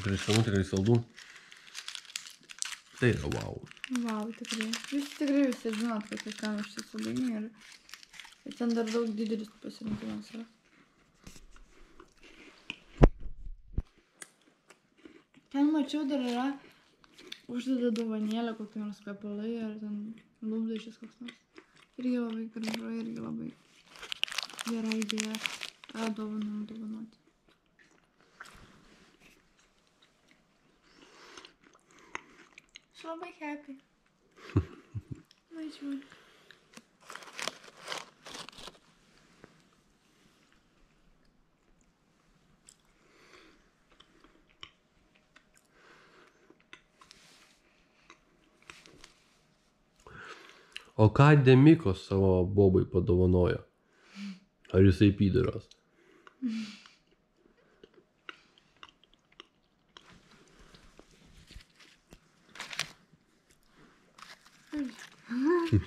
Tikrai skanu, tikrai saldu. Tai yra wow. Vau, tikrai. Jūs tikrai visi žinot, kad tai kam iš tiesų laimi ir, ir ten dar daug didelis pasirinkimas yra. Ten mačiau dar yra uždeda dovanėlę kokį nors kvepalai ar ten lūpdažis koks nors. Irgi labai gražu, irgi labai gera idėja tą dovaną dovanoti. Aš labai happy. Važiuoju. O ką Demikos savo bobai padovanojo? Ar jisai pydaras? Ateita.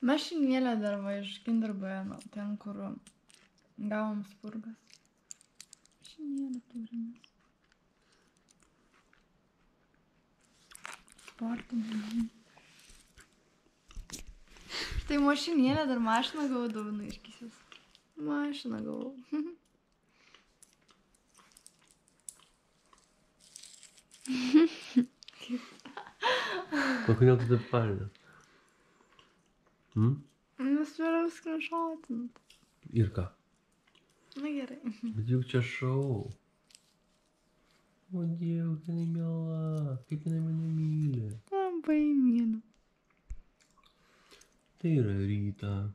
Mašinėlė dar va iš Kinderbueno, ten kur Гаумсбурга. Шинердурина. Спортом. Ти може не на домашнего до внучки на голову. Как у него тут пальня? М? Ну, сверху скриншот. Ирка. Наверное. Дівча шоу. О, девка не мила. Як вона мене міля. Вам по імену. Ти Раріта.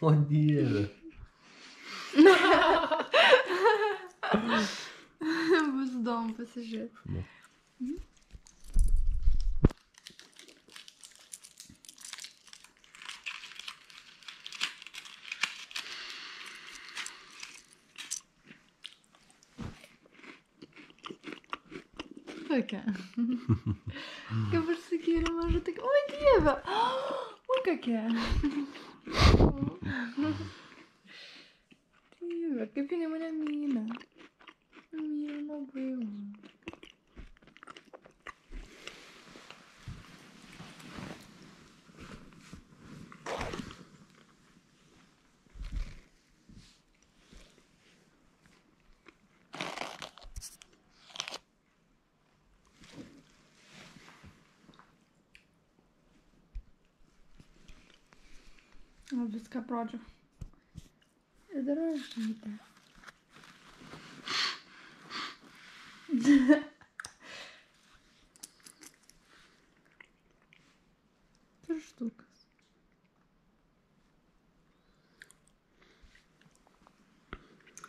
О, дівча. Бездом посижу. Почему? Tokia. Kaip aš sakyčiau, maža tik, o dieve. O kokia. Dieve, kaip jinai mane myli. Myli Vamos buscar pródio. Eu dou a vida.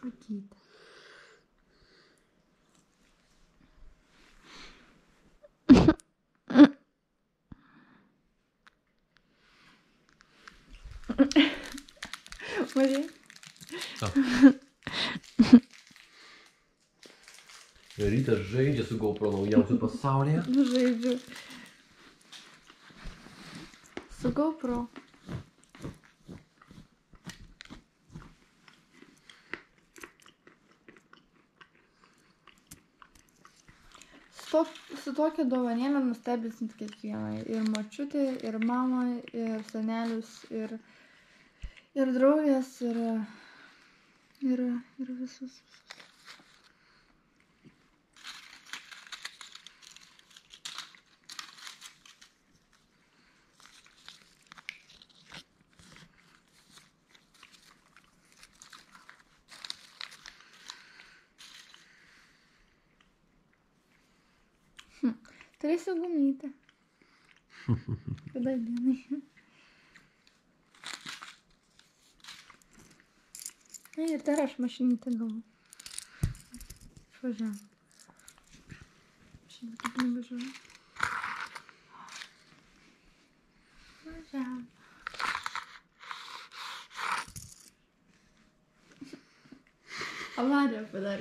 Какие-то. Matai? Ką? Rytas žaidžia su GoPro naujausiu pasaulyje. Žaidžiu. Su GoPro. Su, su tokia dovanėlė nustebinsit kiekvieną. Ir močiutė, ir mama, ir senelius, ir, Erdrovjas yra, yra, yra visus. Hum, três bonita. Toda linda. Hayır der maşinin dolu. Hocam. Şimdi A Maria Hocam. Allah yapılar.